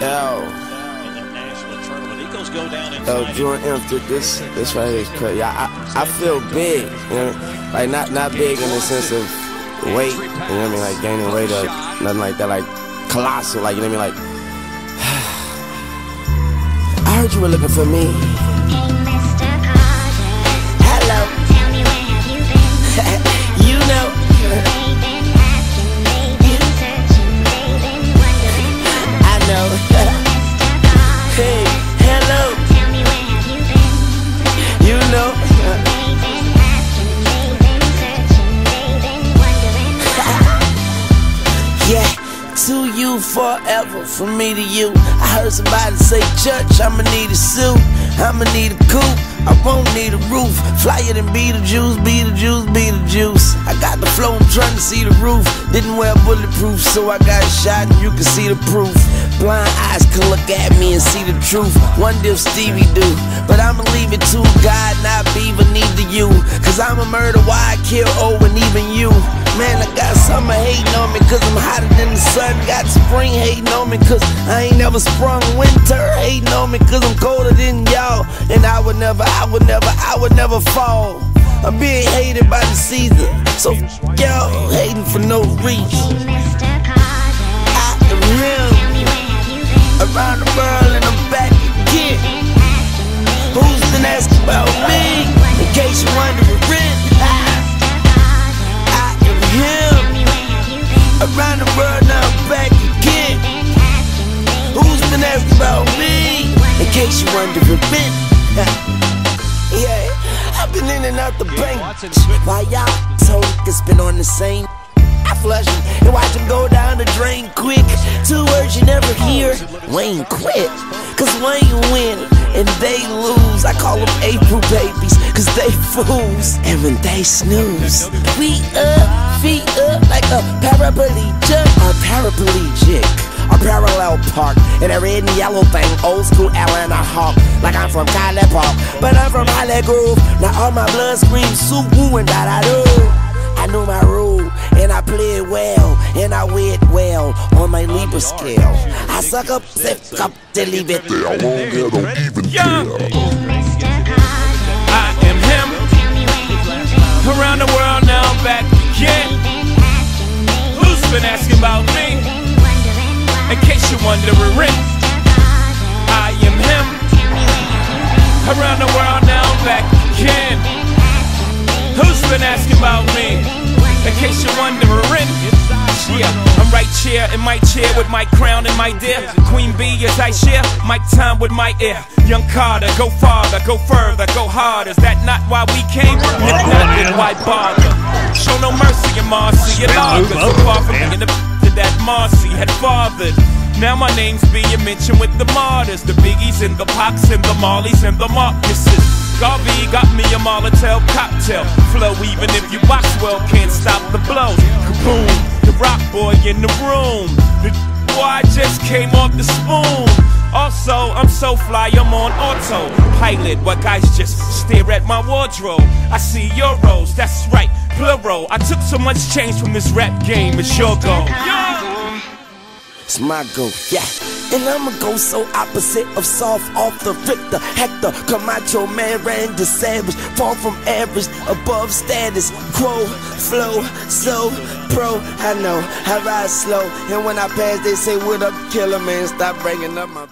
Yo. in the national tournament. Eagles go down in Yo. Jordan M, th- this this right here is crazy. Yeah, I, I feel big, you know, like not not big in the sense of weight, you know what I mean, like gaining weight or nothing like that, like colossal, like you know what I mean, like. I heard you were looking for me. To you forever, from me to you. I heard somebody say, Church, I'ma need a suit, I'ma need a coupe, I won't need a roof. Flyer than Beetlejuice, Beetlejuice, Beetlejuice. I got the flow, I'm trying to see the roof. Didn't wear bulletproof, so I got shot and you can see the proof. Blind eyes can look at me and see the truth. One if Stevie do, but I'ma leave it to God, not Beaver, neither you. Cause I'm a murder, why I kill O and even you. Man, I got summer hating on me cause I'm hotter than the sun. Got spring hating on me cause I ain't never sprung. Winter hating on me cause I'm colder than y'all. And I would never, I would never, I would never fall. I'm being hated by the season. So y'all hating for no reason. In case you wondering. yeah, I've been in and out the bank. While y'all told it's been on the same. I flush and watch them go down the drain quick. Two words you never hear. Wayne quit. Cause Wayne win and they lose. I call them April babies. Cause they fools. And when they snooze, we up, feet up like a paraplegic. A paraplegic. A parallel park in a red and yellow thing, old school Atlanta Hawk. Like I'm from Kylie Park, but I'm from Holly Grove. Now all my blood screams soup woo and da da do. I know my rule, and I play it well, and I wear it well on my Libra scale. I suck up, sick up, to leave it. I won't get them even Young. Wondering, I am him. Around the world now I'm back again. Who's been asking about me? In case you're wondering, yeah, I'm right here in my chair with my crown and my dear Queen Bee as I share my time with my ear. Young Carter, go farther, go further, go harder. Is that not why we came? If not, then why bother? Show no mercy in Marcy and Lager. So far from being the that Marcy had fathered. Now my name's being mentioned with the martyrs, the biggies and the Pacs and the mollies and the Marcuses. Garvey got me a Molotov cocktail flow, even if you box well, can't stop the blow. Kaboom, the rock boy in the room. The boy just came off the spoon. Also, I'm so fly, I'm on autopilot. What guys just stare at my wardrobe? I see euros, that's right, plural. I took so much change from this rap game, it's your go. It's my go, yeah. And I'ma go so opposite of soft off the Victor Hector. Camacho man, Randy Savage. Fall from average, above status. Quo, flow, so pro. I know, I ride slow. And when I pass, they say, What up, killer man? Stop bringing up my.